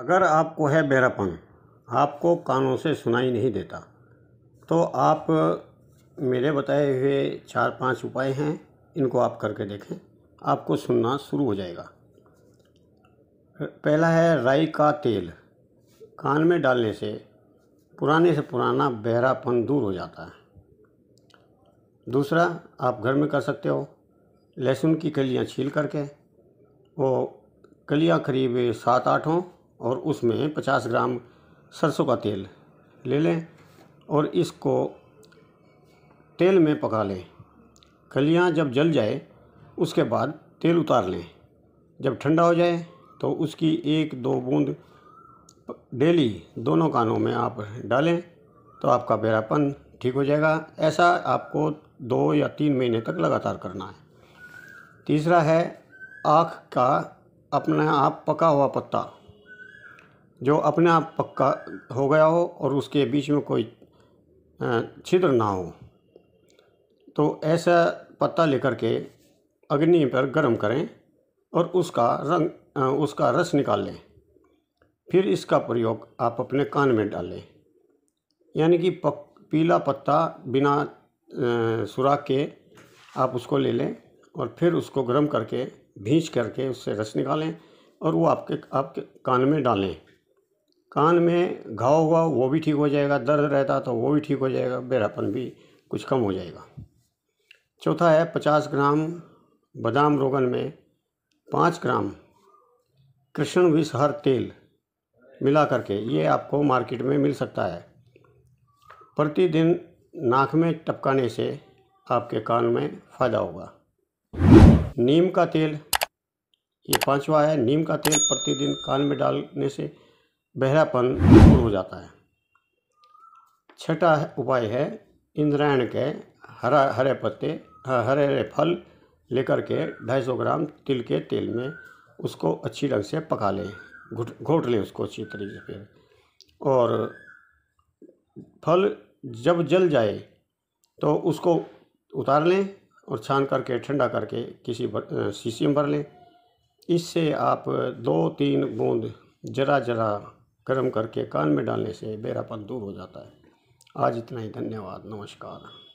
अगर आपको है बहरापन आपको कानों से सुनाई नहीं देता तो आप मेरे बताए हुए चार पाँच उपाय हैं, इनको आप करके देखें, आपको सुनना शुरू हो जाएगा। पहला है राई का तेल, कान में डालने से पुराने से पुराना बहरापन दूर हो जाता है। दूसरा, आप घर में कर सकते हो, लहसुन की कलियाँ छील करके, वो कलियाँ करीब सात आठ हों और उसमें पचास ग्राम सरसों का तेल ले लें और इसको तेल में पका लें। कलियाँ जब जल जाए, उसके बाद तेल उतार लें। जब ठंडा हो जाए तो उसकी एक दो बूंद डेली दोनों कानों में आप डालें तो आपका बेरापन ठीक हो जाएगा। ऐसा आपको दो या तीन महीने तक लगातार करना है। तीसरा है, आँख का अपना आप पका हुआ पत्ता। जो अपने आप पक्का हो गया हो और उसके बीच में कोई छिद्र ना हो। तो ऐसा पत्ता लेकर के अग्नि पर गर्म करें और उसका रंग उसका रस निकाल लें। फिर इसका प्रयोग आप अपने कान में डालें यानी कि पीला पत्ता बिना सुराख के आप उसको ले लें और फिर उसको गर्म करके, भींच करके उससे रस निकालें और वो आपके आपके कान में डालें। कान में घाव हुआ, वो भी ठीक हो जाएगा, दर्द रहता तो वो भी ठीक हो जाएगा, बेरापन भी कुछ कम हो जाएगा। चौथा है, पचास ग्राम बादाम रोगन में पाँच ग्राम कृष्ण विषहर तेल मिला करके, ये आपको मार्केट में मिल सकता है। प्रतिदिन नाक में टपकाने से आपके कान में फ़ायदा होगा। नीम का तेल, ये पांचवा है, नीम का तेल प्रतिदिन कान में डालने से बहरापन दूर हो जाता है। छठा उपाय है, इंद्रायण के हरा, हरे पत्ते हरे हरे फल लेकर के 250 ग्राम तिल के तेल में उसको अच्छी ढंग से पका लें, घुट, घोट लें उसको अच्छी तरीके से और फल जब जल जाए तो उसको उतार लें और छान करके, ठंडा करके किसी शीशी में भर लें। इससे आप दो, तीन बूंद जरा जरा गर्म करके कान में डालने से बेरापन दूर हो जाता है। आज इतना ही, धन्यवाद, नमस्कार।